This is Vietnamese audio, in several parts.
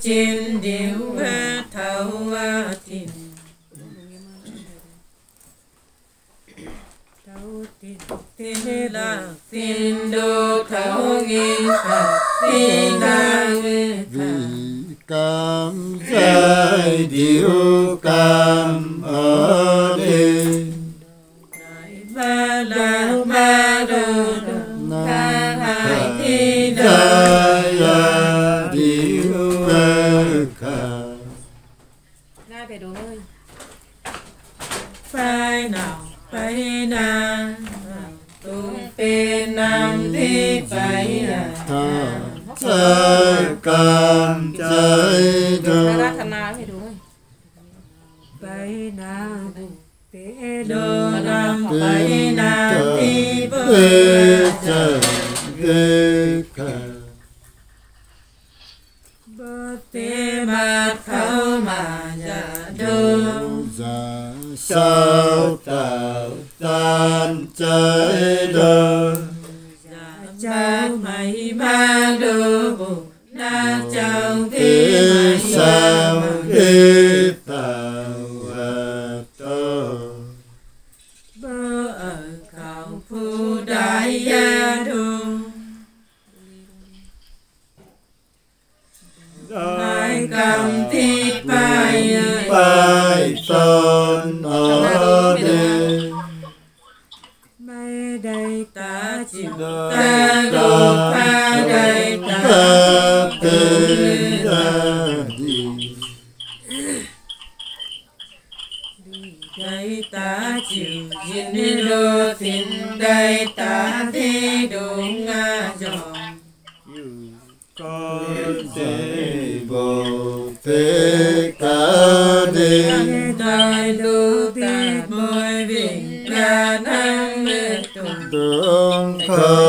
chín điều hết thấu tin thấu tin tin là tin đô thấu nghìn phật tin là vì cảm giải điều cảm ở à Tha Sai Cam Jai na nam phai na thi bơ Jai Devaka bơ khâu mà dạ đô Dạ sao tạo tan trái đời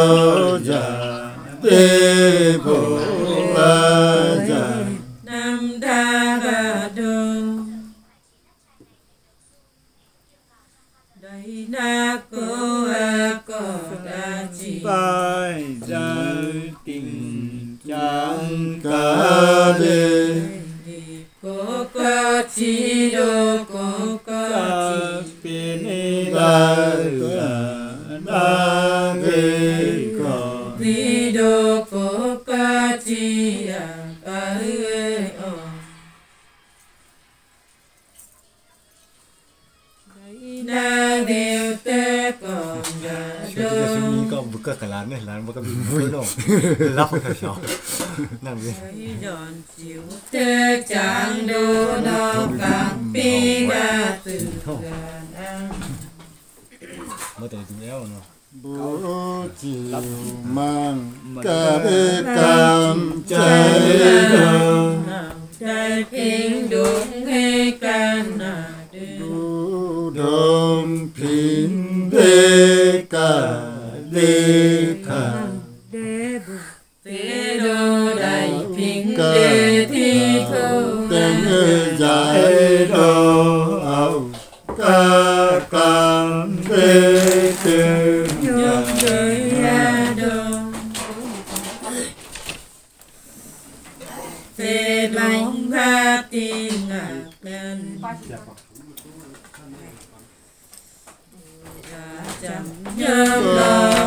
khâu giả tế Kita đô sini kau buka ke lan ni, lan buka bingung no. Lap ke sao. Nang ni. Thấy giòn chiều tê chẳng đô nó càng pi ga từ gà năng Mo tadi tu eo no. bố chiều mang cả bê cam cháy đường. Đại phiên đúng hay can à đưa Đu đom phín đê cả đê khả Đế Tế đô đại phiên đề thi thô tên giải đô ảo ca cam đê tư Nhông đời a đô Tế bánh ba tin ngạc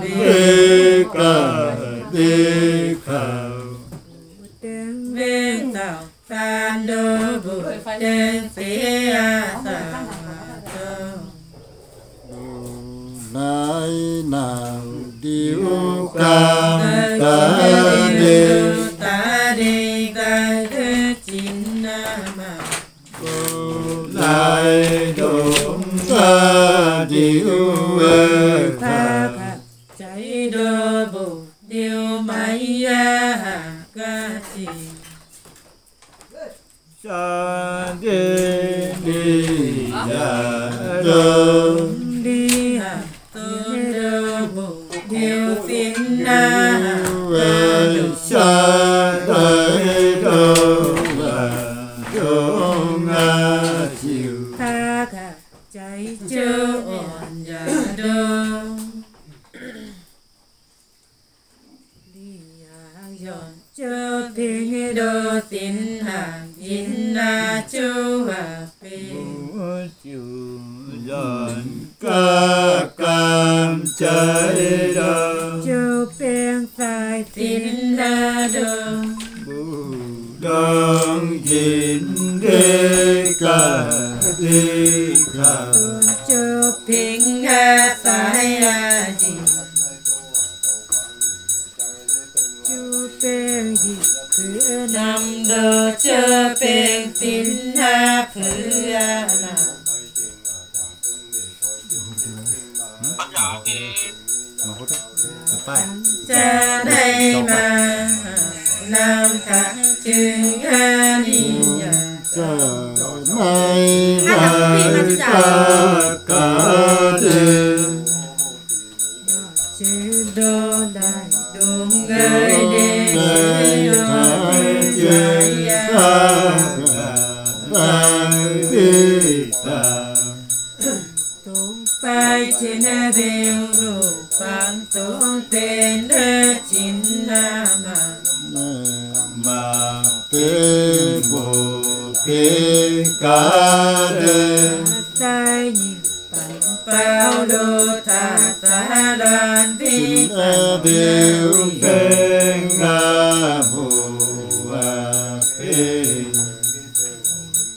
Đi thi đi ya ca cam ở đây la đê ca đê khảo nai nào điêu ca ta đi. Buddha. Đê ca tôn châu gì chu bên gì cứ năm đô chớ bên tín hà phứ à phải cha đây mà nam khả chừng a ni cha mai vai ta ca đê chữ đô đại đúng người đê đô thái chế ta đại bi ta tung bay trên rủ phán tung tên đê chín ma te bo khi ca đê tay bao đô ta đàn vi a đều te nga bo a pe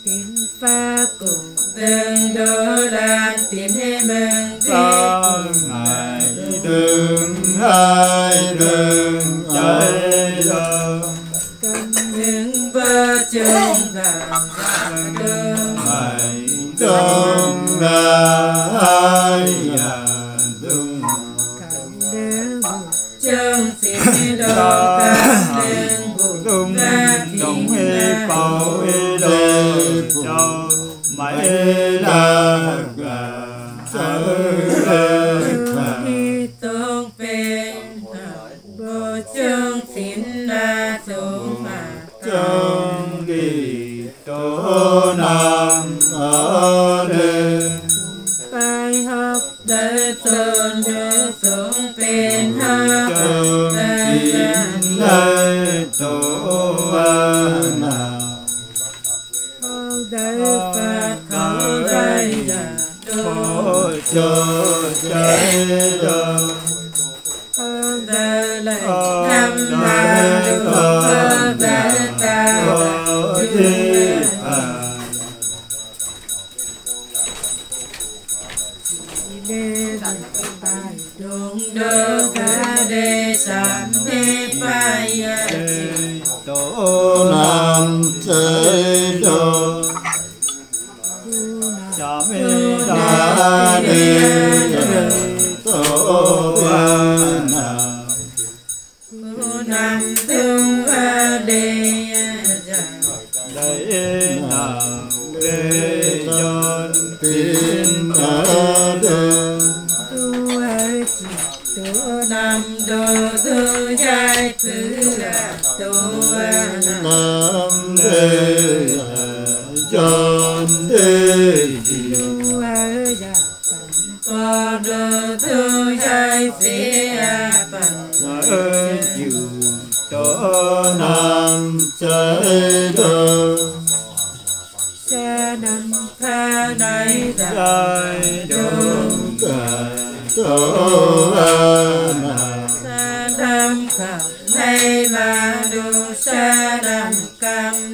tín pha cùng từng đô đàn tín hệ mừng Tam ngài đừng ai đừng Oh. Phật câu đời là đô khổ đại nam đê yon tin ở đây Tu ai tu nam đô tu giai thứ là tu nam nam đê yon tu ai dạ tu đô tu giai sĩ a bằng ơn chịu tổ nam chế đô sa pha đại dạ đại đông cải tổ nam sa nam khả nay mà đô sa nam cam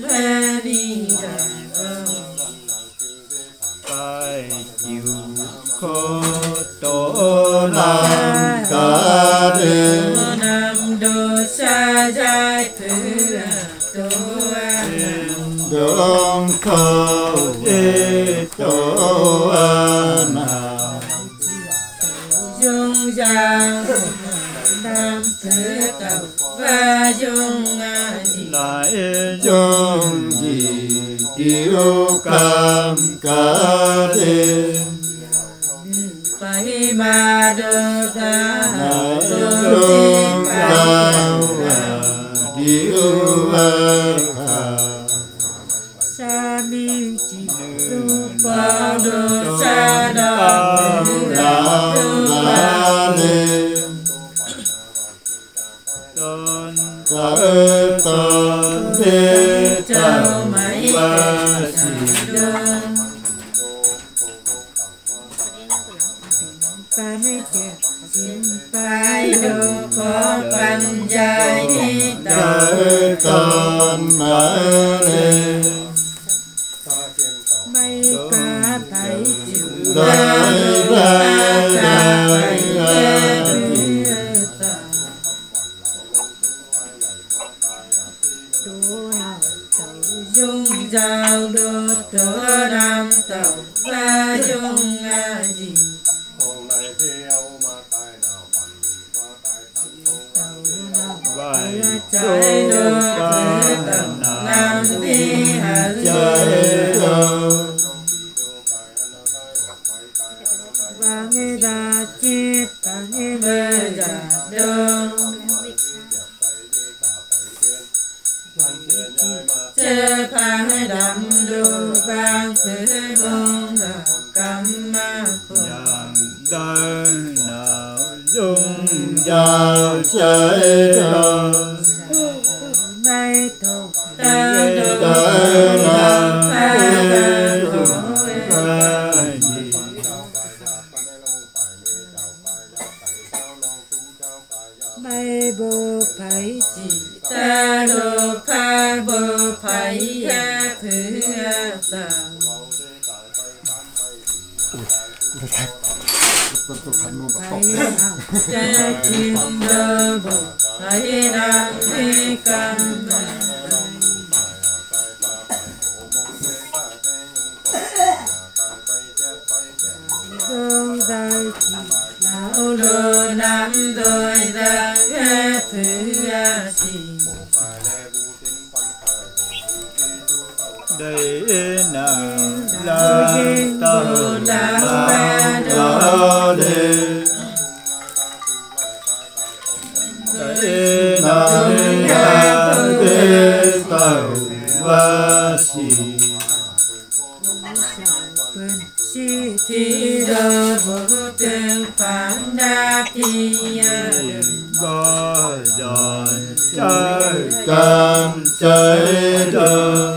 khâu đê tô na dung giang nam thế tập và dung lại dung gì tiêu cam cả đê phải mà được ta được ta điều ơn Amen. tu nào tàu. Dung giao đô tơ nam tàu. Ba dung trời mai thôi chế kim đơ bồ thấy đang thi căn thương dài lão lơ nam đời ra ghé thứ chỉ đây là là tờ cam trái đời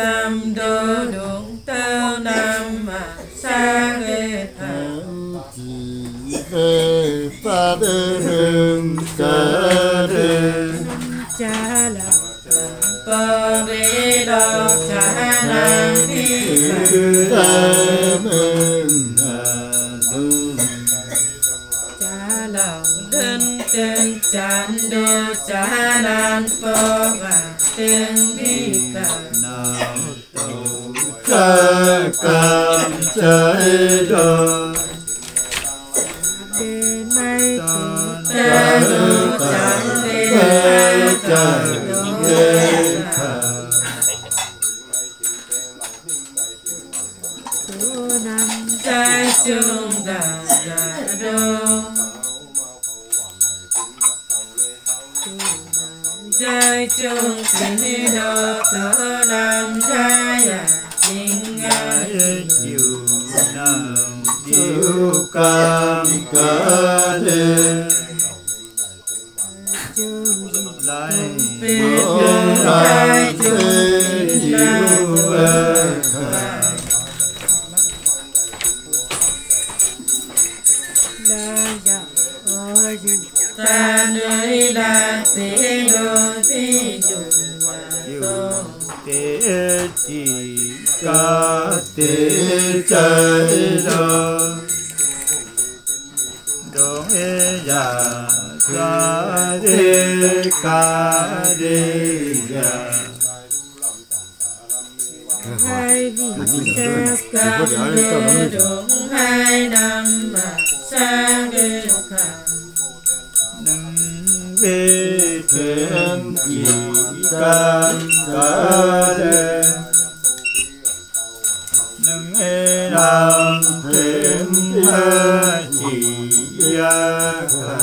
I'm done. trời ghê thờ nằm trai trường đà đà đô trai trường sinh đô tớ nam trai à chính ngài chiều nằm chiều ca ta nơi đa tế đô thi ju wa to tế chỉ ca tế chơi đô đô ê dạ ca đê ca đê dạ hai vị ca ca đê đô hai năm mà sa ghê khả nâng bê thêm can ca đề nâng ê nam thêm ma chỉ ya ca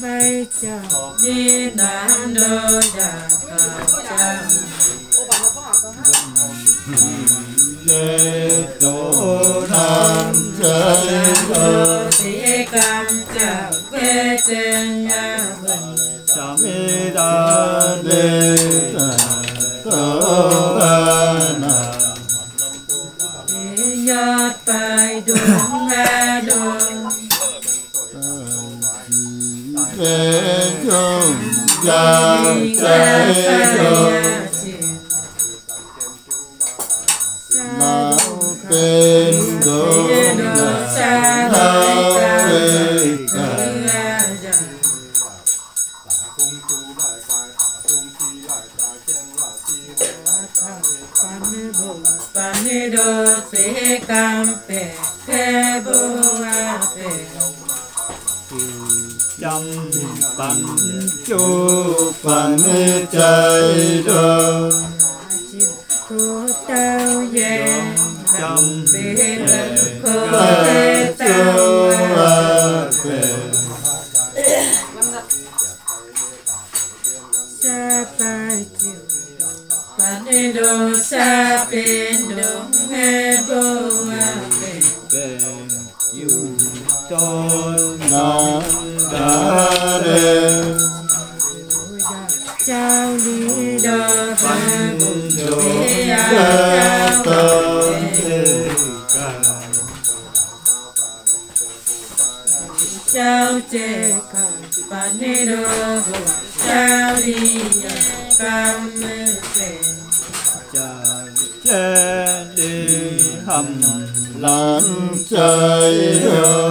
Mây chào đi nam đô đà khả chào trái trái đồ Cô tao về sa pa chiu. Panido sa pendo, he boa pe. về yêu trái đồ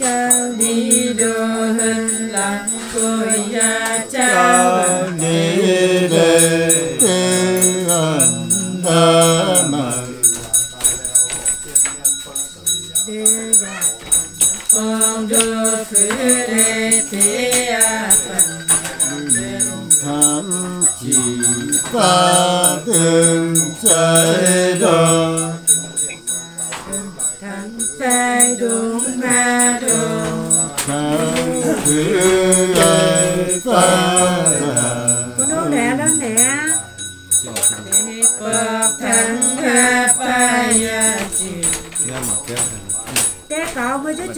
Chào đi đô hân lăng côi chào cha đi về thế an đa mà. Ông đô phứ đê thế tham chỉ pha từng trái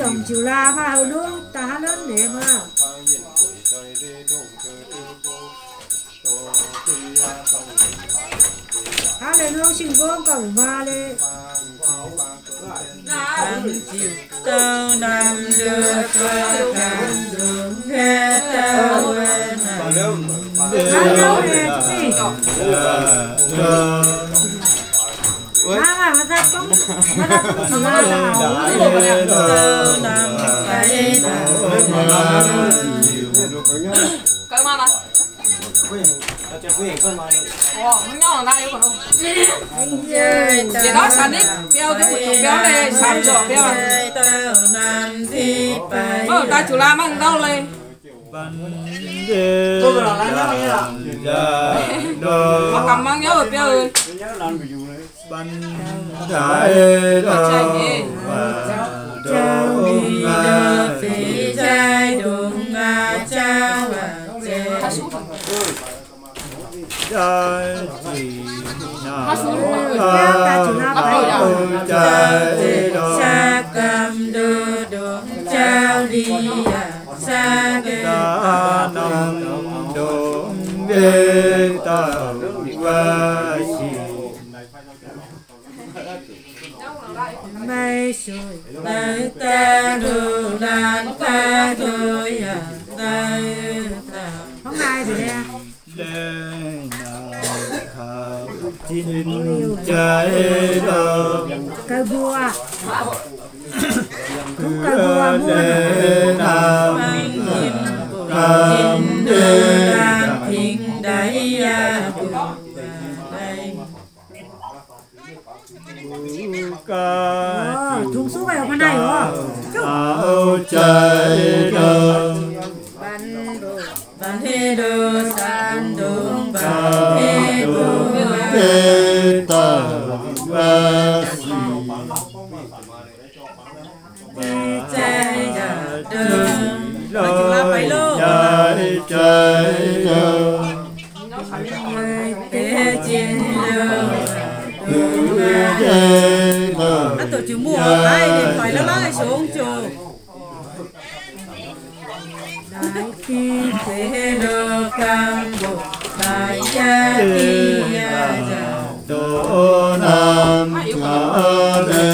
chồng chiều la mà hồi luôn ta lên lẹ mà Há lên luôn xin gom cầu ma lên Thắng chịu tao nằm đưa cho thắng đúng he tao quên Há đâu nè Mama masatung masatung Cái mà này Chị đó sẵn đi, béo cái một chục béo này, sẵn chỗ béo này Ờ, ta chủ la mang đâu lên Tôi vừa là lắm nhớ bao nhiêu ạ Mà cầm mang nhớ rồi béo ơi đại Chạy đạo châu đi đơ phí trai đúng nga cha và chê. Đại chỉ chủ la phải đại đạo sa đô đúng trao đi à sa ghê ta nam đê ta chi mây rồi Đại ta đồ đàn ta thôi à Đại ta hôm nay thì nè đê trái đạo cây bùa cũng cây bùa mua đê na Tế chiến đưa đê ta Nó tổ chức mua cái điện thoại nó nói xuống chùa Đại khi thế đô cam bộ Đại gia kỳ gia gia nam ca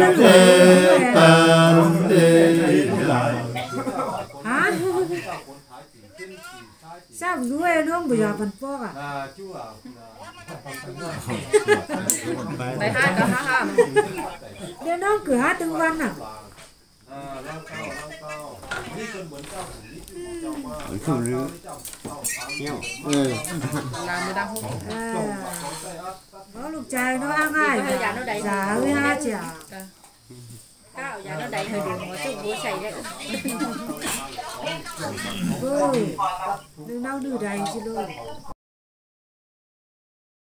rồi pan đê đại hả sao nó không bây giờ phần phô à? Nên nó cửa hát tư văn à Làm người ta không. có lục trai nó ăn ai giả với hai chả Cao dạ nó đầy hơi đường mà tôi bố xảy đấy. ôi, đừng đau đưa đầy chứ luôn